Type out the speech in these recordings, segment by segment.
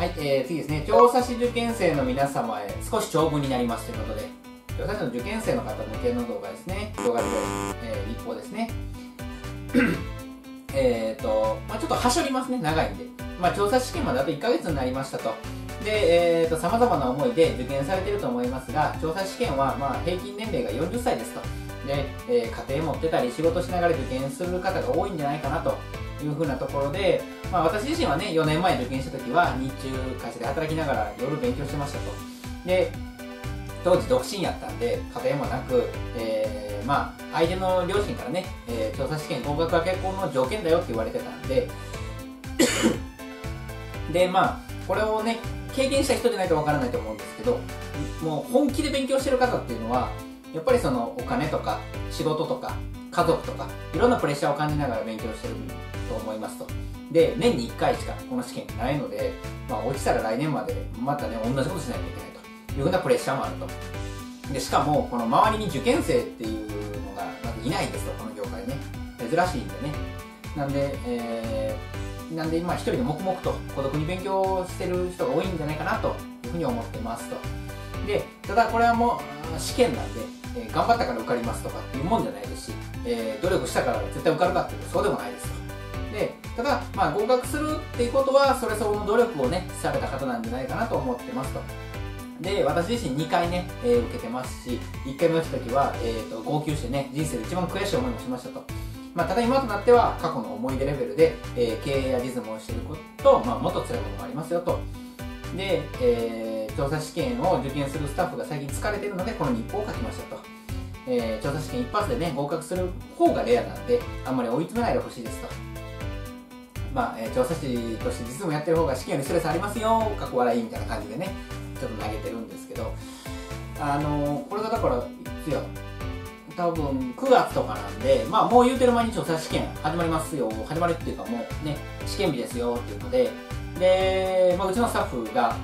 はい、えー、次ですね。調査士受験生の皆様へ少し長文になりますということで、調査士の受験生の方向けの動画ですね。動画で、えー、立法ですね。えっと、まあちょっとはしょりますね。長いんで。まあ調査試験まであと1ヶ月になりましたと。で、えっ、ー、と、様々な思いで受験されていると思いますが、調査試験は、まあ平均年齢が40歳ですと。で、えー、家庭持ってたり仕事しながら受験する方が多いんじゃないかなというふうなところで、まあ、私自身はね4年前受験した時は日中会社で働きながら夜勉強してましたと。で当時独身やったんで家庭もなく、えー、まあ相手の両親からね、えー、調査試験合格は結婚の条件だよって言われてたんで でまあこれをね経験した人じゃないとわからないと思うんですけどもう本気で勉強してる方っていうのはやっぱりそのお金とか仕事とか家族とかいろんなプレッシャーを感じながら勉強してると思いますと。で年に1回しかこの試験ないので、まあ、落ちたら来年までまたね同じことしないといけないと。いうふうなプレッシャーもあると。でしかもこの周りに受験生っていうのがまずいないんですよこの業界ね。珍しいんでね。なんで、えー、なんで今一人で黙々と孤独に勉強してる人が多いんじゃないかなというふうに思ってますと。でただこれはもう試験なんでえー、頑張ったから受かりますとかっていうもんじゃないですし、えー、努力したから絶対受かるかっていうとそうでもないですと。で、ただ、まあ、合格するっていうことは、それ相応の努力をね、された方なんじゃないかなと思ってますと。で、私自身2回ね、えー、受けてますし、1回目落ちた時は、えーと、号泣してね、人生で一番悔しい思いもしましたと。まあ、ただ今となっては、過去の思い出レベルで、えー、経営やリズムをしていることと、まあ、もっと辛いものもありますよと。で、えー、調査試験を受験するスタッフが最近疲れてるので、この日報を書きましたと。えー、調査試験一発でね、合格する方がレアなんで、あんまり追い詰めないでほしいですと。まあ、えー、調査士として実務やってる方が試験よりストレスありますよ、かっこ笑いみたいな感じでね、ちょっと投げてるんですけど、あのー、これがだから、いつや、多分9月とかなんで、まあもう言うてる間に調査試験始まりますよ、始まるっていうかもうね、試験日ですよっていうので、で、まあ、うちのスタッフが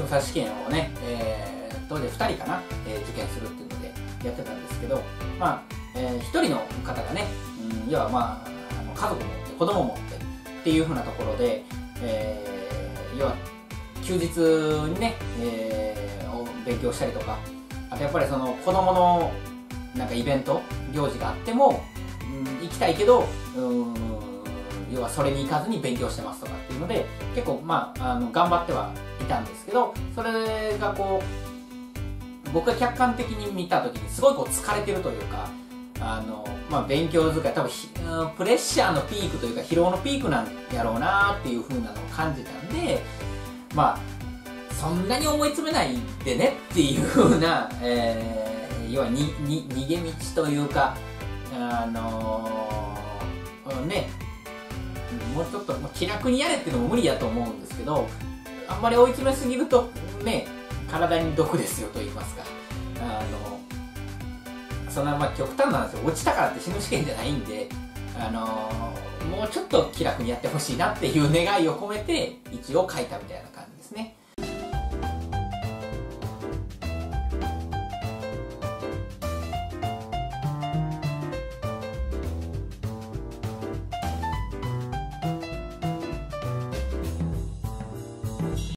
調査試験をね、えー、当時2人かな、えー、受験するっていうのでやってたんですけど、まあ、えー、1人の方がね、うん、要はまあ、あの家族もって子供もってっていうふうなところで、えー、要は休日にね、えー、勉強したりとか、あとやっぱりその子供のなんかイベント、行事があっても、うん、行きたいけど、うん要はそれに行かずに勉強してますとかっていうので結構まああの頑張ってはいたんですけどそれがこう僕が客観的に見た時にすごいこう疲れてるというかあの、まあ、勉強疲れ多分プレッシャーのピークというか疲労のピークなんやろうなっていう風なのを感じたんでまあそんなに思い詰めないでねっていう風な、えー、要はにに逃げ道というかあのー、ねもうちょっと、気楽にやれっていうのも無理やと思うんですけどあんまり追い詰めすぎるとね体に毒ですよと言いますか。あのそんなまあ極端なんですよ落ちたからって死ぬ試験じゃないんであのもうちょっと気楽にやってほしいなっていう願いを込めて一応書いたみたいな感じですね。